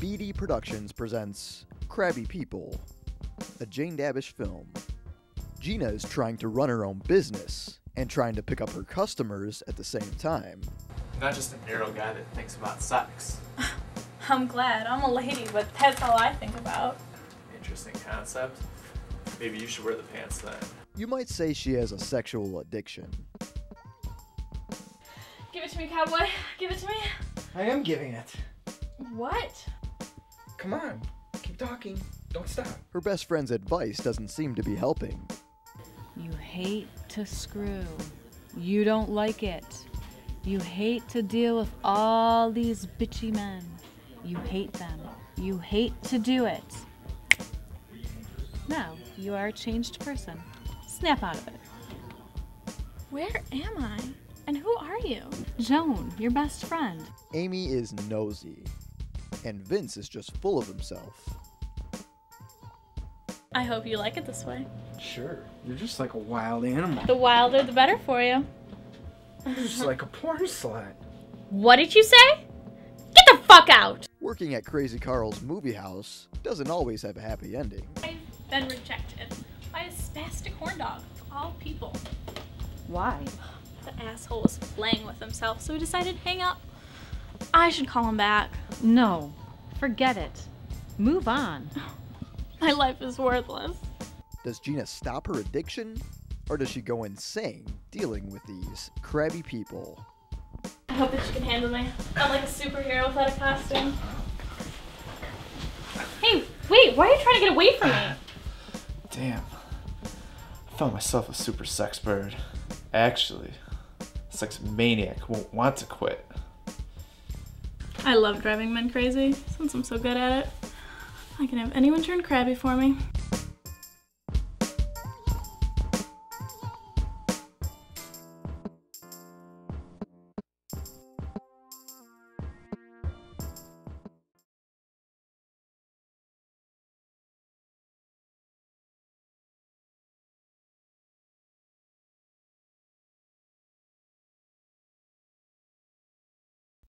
BD Productions presents Crabby People, a Jane Dabish film. Gina is trying to run her own business and trying to pick up her customers at the same time. Not just a narrow guy that thinks about sex. I'm glad. I'm a lady, but that's all I think about. Interesting concept. Maybe you should wear the pants then. You might say she has a sexual addiction. Give it to me, cowboy. Give it to me. I am giving it. What? Come on, keep talking. Don't stop. Her best friend's advice doesn't seem to be helping. You hate to screw. You don't like it. You hate to deal with all these bitchy men. You hate them. You hate to do it. Now, you are a changed person. Snap out of it. Where am I? And who are you? Joan, your best friend. Amy is nosy, and Vince is just full of himself. I hope you like it this way. Sure, you're just like a wild animal. The wilder, the better for you. You're just like a porn slut. What did you say? Get the fuck out! Working at Crazy Carl's movie house doesn't always have a happy ending. I've been rejected by a spastic horn dog, of all people. Why? The asshole was playing with himself, so he decided to hang up. I should call him back. No. Forget it. Move on. My life is worthless. Does Gina stop her addiction, or does she go insane dealing with these crabby people? I hope that you can handle me. I'm like a superhero without a costume. Hey, wait, why are you trying to get away from me? Damn. I found myself a super sex bird. Actually, sex maniac who won't want to quit. I love driving men crazy since I'm so good at it. I can have anyone turn crabby for me.